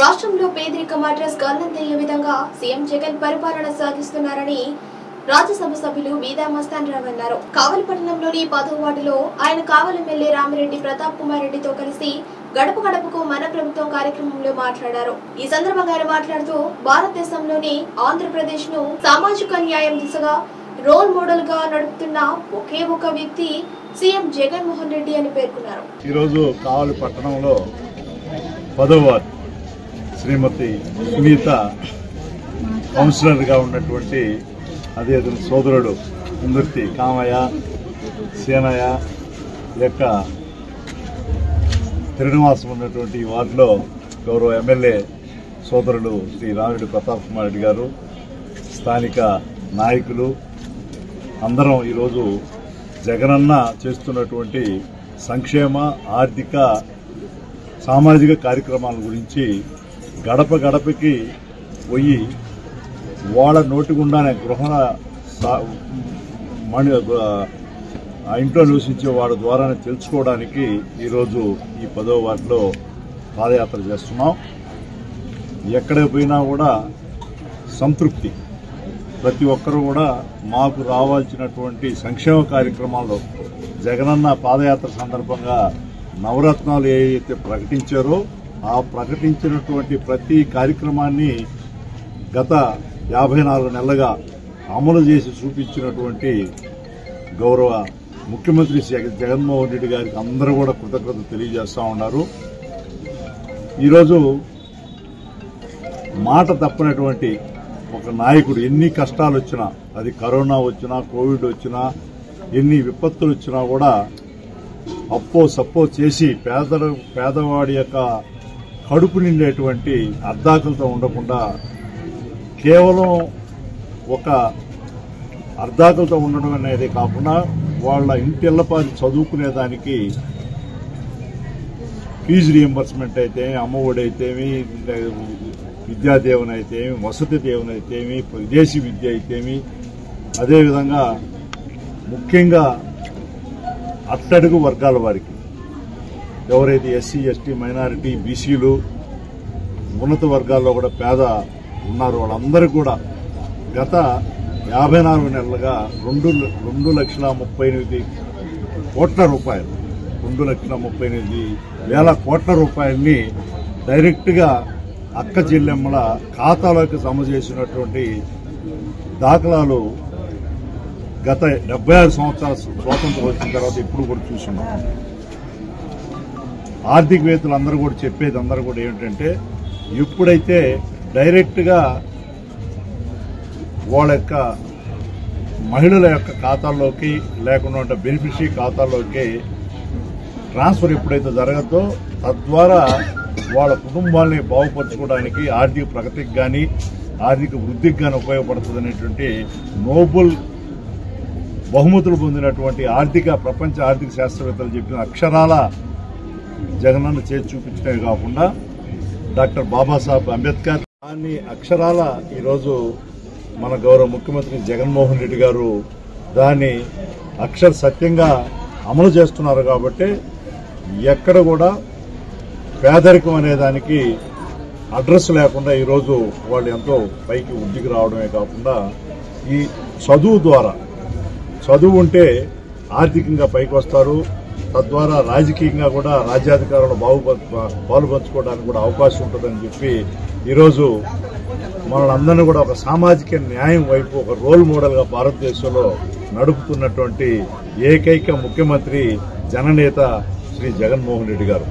రాష్ట్రంలో పేదరికం అడ్రస్ గల్లంతయ్యే విధంగా సీఎం జగన్ పరిపాలన సాగిస్తున్నారని రాజ్యసభ సభ్యులు మీదా మస్తాన్ రావు అన్నారు. కావలిపట్నంలోని పదో వార్డులో ఆయన కావలి ఎమ్మెల్యే రామిరెడ్డి ప్రతాప్ కుమార్ రెడ్డితో కలిసి గడప గడపకు మన ప్రభుత్వం కార్యక్రమంలో మాట్లాడారు. ఈ సందర్భంగా ఆయన మాట్లాడుతూ భారతదేశంలోని ఆంధ్రప్రదేశ్ను సామాజిక న్యాయం దిశగా రోల్ మోడల్గా నడుపుతున్న ఒకే ఒక వ్యక్తి సీఎం జగన్మోహన్ రెడ్డి అని పేర్కొన్నారు. ఈరోజు కావలి పట్టణంలో పదవ వార్డు. శ్రీమతి సునీత కౌన్సిలర్గా ఉన్నటువంటి అదే అతని సోదరుడు ఇందుర్తి కామయ్య సేనయ్య యొక్క తిరునివాసం ఉన్నటువంటి వార్డులో గౌరవ ఎమ్మెల్యే సోదరులు శ్రీ రామిరెడ్డి ప్రతాప్ కుమార్ రెడ్డి గారు స్థానిక నాయకులు అందరం ఈరోజు జగనన్న చేస్తున్నటువంటి సంక్షేమ ఆర్థిక సామాజిక కార్యక్రమాల గురించి గడప గడపకి పోయి వాళ్ళ నోటి గుండానే గృహ సా- మణి ఆ ఇంట్లో నివసించే వాడి ద్వారానే తెలుసుకోవడానికి ఈరోజు ఈ పదో వార్డులో పాదయాత్ర చేస్తున్నాం. ఎక్కడికి పోయినా కూడా సంతృప్తి. ప్రతి ఒక్కరూ కూడా మాకు రావాల్సినటువంటి సంక్షేమ కార్యక్రమాల్లో జగనన్న పాదయాత్ర సందర్భంగా నవరత్నాలు ఏవైతే ప్రకటించారో ఆ ప్రకటించినటువంటి ప్రతి కార్యక్రమాన్ని గత యాభై నాలుగు నెలలుగా అమలు చేసి చూపించినటువంటి గౌరవ ముఖ్యమంత్రి జగన్మోహన్ రెడ్డి గారికి అందరూ కూడా కృతజ్ఞత తెలియజేస్తూ ఉన్నారు. ఈరోజు మాట తప్పనటువంటి ఒక నాయకుడు ఎన్ని కష్టాలు వచ్చినా అది కరోనా వచ్చినా కోవిడ్ వచ్చినా ఎన్ని విపత్తులు వచ్చినా కూడా అప్పో సప్పో చేసి పేద పేదవాడి యొక్క కడుపు నిండేటువంటి అర్ధాకులతో ఉండకుండా కేవలం ఒక అర్ధాకులతో ఉండడం అనేది కాకుండా వాళ్ళ ఇంటిల్లపాది చదువుకునేదానికి ఫీజు రియంబర్స్మెంట్ అయితే అమ్మఒడి అయితేమి విద్యాదేవన అయితేమి వసతి దేవన అయితేమి విదేశీ విద్య అయితేమి అదేవిధంగా ముఖ్యంగా అట్టడుగు వర్గాల వారికి ఎవరైతే ఎస్సీ ఎస్టీ మైనారిటీ బీసీలు ఉన్నత వర్గాల్లో కూడా పేద ఉన్నారు వాళ్ళందరూ కూడా గత యాభై నాలుగు నెలలుగా రెండు రెండు లక్షల ముప్పై ఎనిమిది కోట్ల రూపాయలు రెండు లక్షల ముప్పై ఎనిమిది వేల కోట్ల రూపాయల్ని డైరెక్ట్గా అక్క చెల్లెమ్మల ఖాతాలోకి జమ చేసినటువంటి దాఖలాలు గత డెబ్బై ఆరు సంవత్సరాల స్వాతంత్రం వచ్చిన తర్వాత ఇప్పుడు కూడా చూస్తున్నాం. ఆర్థికవేత్తలు అందరూ కూడా చెప్పేది అందరూ కూడా ఏమిటంటే ఎప్పుడైతే డైరెక్ట్గా వాళ్ళ యొక్క మహిళల యొక్క ఖాతాల్లోకి లేకుండా బెనిఫిషరీ ఖాతాల్లోకి ట్రాన్స్ఫర్ ఎప్పుడైతే జరగదో తద్వారా వాళ్ళ కుటుంబాలని బాగుపరచుకోవడానికి ఆర్థిక ప్రగతికి కానీ ఆర్థిక వృద్ధికి కానీ ఉపయోగపడుతుంది అనేటువంటి నోబుల్ బహుమతులు పొందినటువంటి ఆర్థిక ప్రపంచ ఆర్థిక శాస్త్రవేత్తలు చెప్పిన అక్షరాల జగనన్న చేతి చూపించడమే కాకుండా డాక్టర్ బాబాసాహెబ్ అంబేద్కర్ దాన్ని అక్షరాల ఈరోజు మన గౌరవ ముఖ్యమంత్రి జగన్మోహన్ రెడ్డి గారు దాన్ని అక్షర సత్యంగా అమలు చేస్తున్నారు కాబట్టి ఎక్కడ కూడా పేదరికం అనే దానికి అడ్రస్ లేకుండా ఈరోజు వాళ్ళు ఎంతో పైకి వృద్ధికి రావడమే కాకుండా ఈ చదువు ద్వారా చదువు ఉంటే ఆర్థికంగా పైకి వస్తారు. తద్వారా రాజకీయంగా కూడా రాజ్యాధికారంలో బాగు పాలుపంచుకోవడానికి కూడా అవకాశం ఉంటుందని చెప్పి ఈరోజు మనల్ని కూడా ఒక సామాజిక న్యాయం వైపు ఒక రోల్ మోడల్గా భారతదేశంలో నడుపుతున్నటువంటి ఏకైక ముఖ్యమంత్రి జననేత శ్రీ జగన్మోహన్ రెడ్డి గారు.